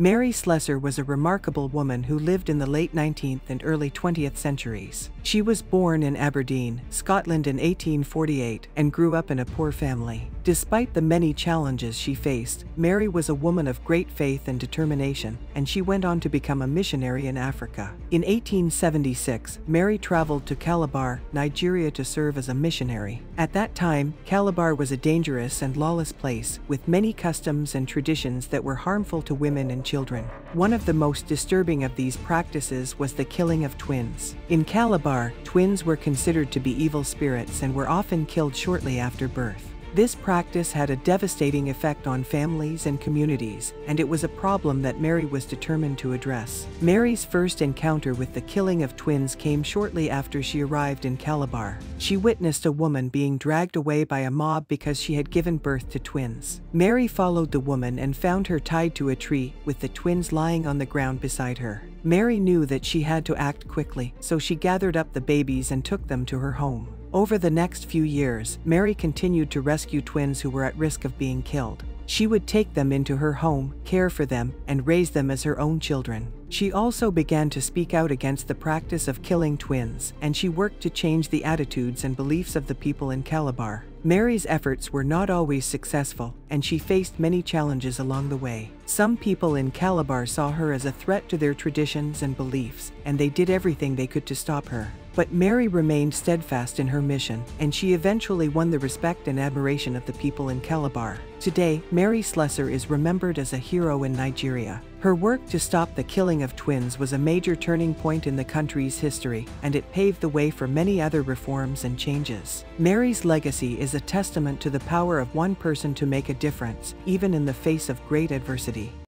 Mary Slessor was a remarkable woman who lived in the late 19th and early 20th centuries. She was born in Aberdeen, Scotland in 1848 and grew up in a poor family. Despite the many challenges she faced, Mary was a woman of great faith and determination, and she went on to become a missionary in Africa. In 1876, Mary traveled to Calabar, Nigeria to serve as a missionary. At that time, Calabar was a dangerous and lawless place, with many customs and traditions that were harmful to women and children. One of the most disturbing of these practices was the killing of twins. In Calabar, twins were considered to be evil spirits and were often killed shortly after birth. This practice had a devastating effect on families and communities, and it was a problem that Mary was determined to address. Mary's first encounter with the killing of twins came shortly after she arrived in Calabar. She witnessed a woman being dragged away by a mob because she had given birth to twins. Mary followed the woman and found her tied to a tree, with the twins lying on the ground beside her. Mary knew that she had to act quickly, so she gathered up the babies and took them to her home. Over the next few years, Mary continued to rescue twins who were at risk of being killed. She would take them into her home, care for them, and raise them as her own children. She also began to speak out against the practice of killing twins, and she worked to change the attitudes and beliefs of the people in Calabar. Mary's efforts were not always successful, and she faced many challenges along the way. Some people in Calabar saw her as a threat to their traditions and beliefs, and they did everything they could to stop her. But Mary remained steadfast in her mission, and she eventually won the respect and admiration of the people in Calabar. Today, Mary Slessor is remembered as a hero in Nigeria. Her work to stop the killing of twins was a major turning point in the country's history, and it paved the way for many other reforms and changes. Mary's legacy is a testament to the power of one person to make a difference, even in the face of great adversity.